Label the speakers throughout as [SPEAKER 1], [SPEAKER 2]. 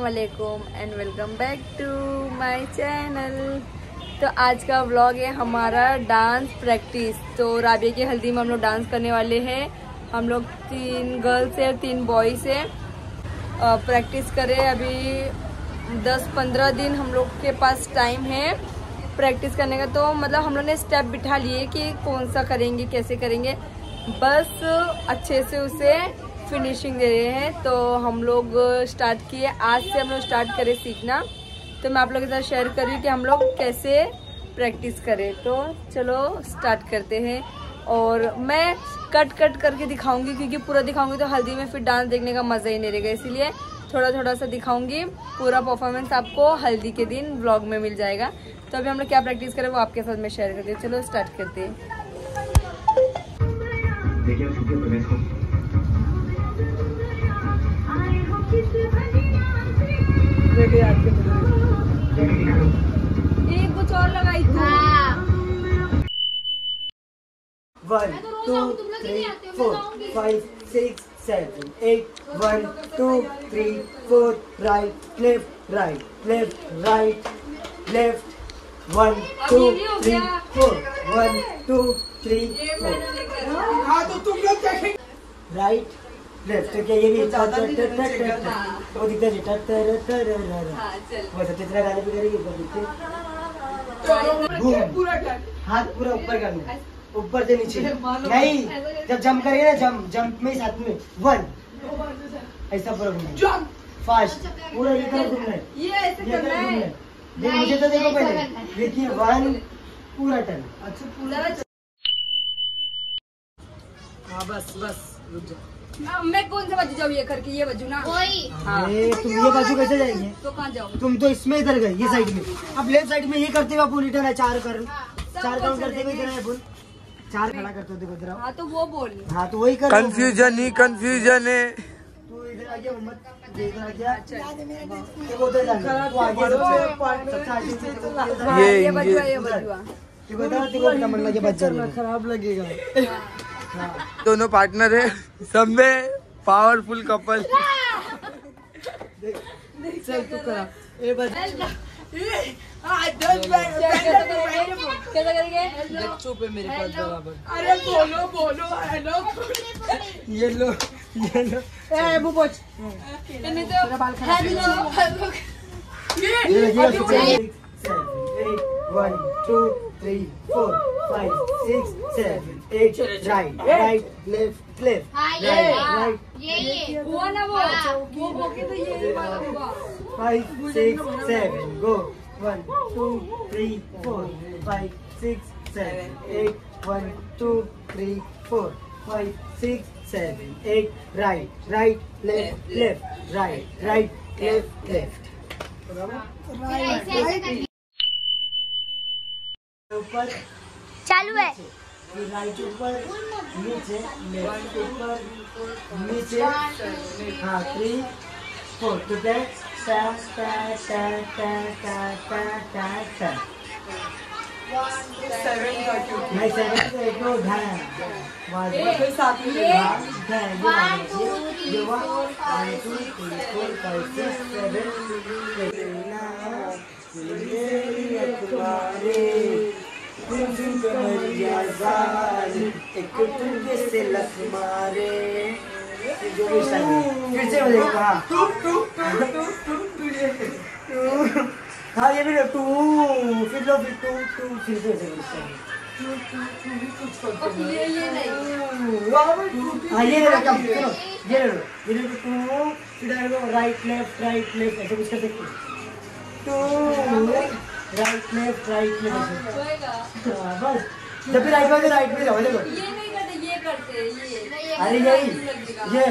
[SPEAKER 1] वालेकुम and welcome back to my channel तो आज का व्लॉग है हमारा डांस प्रैक्टिस तो राबिया की हल्दी में हम लोग डांस करने वाले हैं। हम लोग तीन गर्ल्स हैं, तीन बॉयज़ हैं। प्रैक्टिस करें अभी 10-15 दिन हम लोग के पास टाइम है प्रैक्टिस करने का। तो मतलब हम लोग ने स्टेप बिठा लिए कि कौन सा करेंगे, कैसे करेंगे। बस अच्छे से उसे फिनिशिंग दे रहे हैं तो हम लोग स्टार्ट किए। आज से हम लोग स्टार्ट करें सीखना। तो मैं आप लोगों के साथ शेयर कर रही कि हम लोग कैसे प्रैक्टिस करें। तो चलो स्टार्ट करते हैं। और मैं कट कट करके दिखाऊँगी, क्योंकि पूरा दिखाऊँगी तो हल्दी में फिर डांस देखने का मज़ा ही नहीं रहेगा। इसीलिए थोड़ा थोड़ा सा दिखाऊँगी। पूरा परफॉर्मेंस आपको हल्दी के दिन व्लॉग में मिल जाएगा। तो अभी हम लोग क्या प्रैक्टिस करें वो आपके साथ मैं शेयर करती हूँ। चलो स्टार्ट करते हैं। एक कुछ और लगाई
[SPEAKER 2] one two three four five six seven eight one two three four right left right left right left one two three four one two three four right टर टर टर टर वो दिखता है टर टर टर वैसे चित्रा गाने भी करेगी ऊपर दिखते हाथ पूरा ऊपर करना ऊपर से नीचे नहीं जब जंप करेंगे ना जंप जंप में साथ में वन ऐसा पूरा घूमना फास्ट पूरा ये तरफ़ घूमना है
[SPEAKER 1] ये करना है
[SPEAKER 2] मुझे तो देखो पहले देखिए वन पूरा टर्न
[SPEAKER 1] अच्छा पूरा
[SPEAKER 2] हाँ बस बस रुक जाओ
[SPEAKER 1] अब मैं कौन सा बजू जाऊँ ये करके ये बजू ना। हाँ।
[SPEAKER 2] तुम ये बाजू कैसे जाएँगे?
[SPEAKER 1] तो कहाँ जाऊँ
[SPEAKER 2] तुम तो इसमें इधर गए ये साइड में। अब लेफ़्ट साइड में ये करते हुए अपन रिटर्न है चार कर। चार काउंट करते हुए इधर है अपन चार खड़ा करते हो देखो इधर
[SPEAKER 1] हाँ तो वो बोल।
[SPEAKER 2] हाँ तो वही कर।
[SPEAKER 3] कंफ्यूजन ही कंफ्यूजन है।
[SPEAKER 2] तू इधर आ गया मोहम्मद ये इधर आ गया। देखो उधर जाना तू आगे सबसे।
[SPEAKER 3] ये-
[SPEAKER 1] ये
[SPEAKER 3] ये-
[SPEAKER 1] बजुआ ये। बजुआ
[SPEAKER 2] देखो इधर देखो अपना मन लगे बच खराब लगेगा
[SPEAKER 3] दोनों पार्टनर है। सब में पावरफुल कपल
[SPEAKER 2] चल तू करा। ए
[SPEAKER 1] करेंगे
[SPEAKER 2] चुप है मेरे पास बराबर
[SPEAKER 1] अरे बोलो बोलो हेलो
[SPEAKER 2] ये लो ये लो।
[SPEAKER 1] ए बुपोच नहीं तो हेलो
[SPEAKER 2] ये देखिए one two three four five six seven eight right right left left right ये
[SPEAKER 1] हुआ ना वो? हाँ, वो बोके तो ये
[SPEAKER 2] five six seven go one two three four five six seven eight one two three four five six seven eight right right left left right right left left ऊपर
[SPEAKER 4] चालू है।
[SPEAKER 2] राइट ऊपर नीचे लेफ़्ट ऊपर नीचे हाँ थ्री फोर तो back टा टा टा टा टा टा टा टा नहीं सेवन तो एक दो ढाई वन साथ में one two three four five six seven एक टुके से लख मारे जो भी स्टाइल फिर से बोले हाँ हाँ ये भी टू फिर लो फिर टू टू फिर से ऐसे बोलते
[SPEAKER 1] ये ये नहीं
[SPEAKER 2] हाँ ये ले लो कम ये ले लो ये ले लो टू फिर राइट लेफ़्ट राइट लेफ़्ट ऐसे कुछ कर सकते two right left right left
[SPEAKER 1] होएगा
[SPEAKER 2] हाँ, बस। जब भी राइट में राइट में जाओ देखो
[SPEAKER 1] ये नहीं करते ये करते ये।
[SPEAKER 2] अरे यही। ये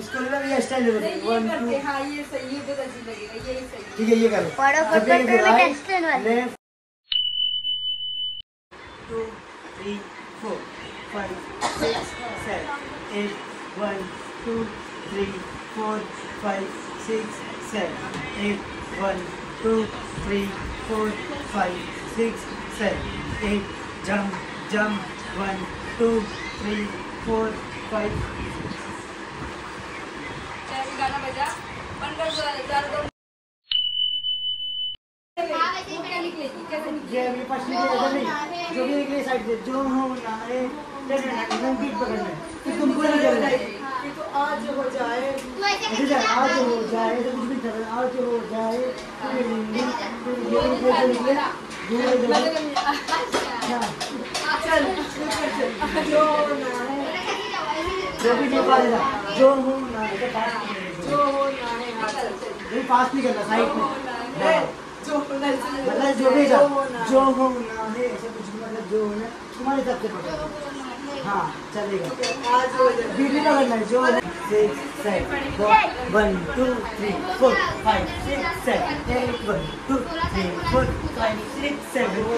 [SPEAKER 2] इसको ले लो ये स्टाइल ले
[SPEAKER 1] नहीं
[SPEAKER 2] लो
[SPEAKER 1] ये
[SPEAKER 2] वन टू
[SPEAKER 1] हाँ ये सही ये तो अच्छी लगेगा यही सही।
[SPEAKER 2] ठीक है ये करो।
[SPEAKER 4] पढ़ो
[SPEAKER 2] जब भी
[SPEAKER 4] कंप्यूटर में
[SPEAKER 2] right,
[SPEAKER 4] टेस्ट वाले
[SPEAKER 2] left, two, three, four, five, six, seven, eight, one, two, three, four, five, six, seven, eight, one, two, three, four, five, six, seven, eight. Jump, jump. One, two, three, four, five.
[SPEAKER 1] गाना बजा बंद कर दो
[SPEAKER 2] चार दो ये मेरे पास नहीं जो भी निकले साइड से जो हो ना रे जैसे ना तुम पीठ पकड़ ले तुमको नहीं जाना है तो आज हो जाए। आज हो जाए तो कुछ भी कर आज हो जाए ये फिर ये निकले जो दूर हो। हाँ जो ना जो भी जो हो ना है तो जो हो ना है पास नहीं करना साइड में जो मतलब जो भी जो होना है ऐसे कुछ मतलब जो होना तुम्हारे तक के हाँ? चलेगा। बीबी का करना है जो six seven one two three four five six seven eight one two three four five six seven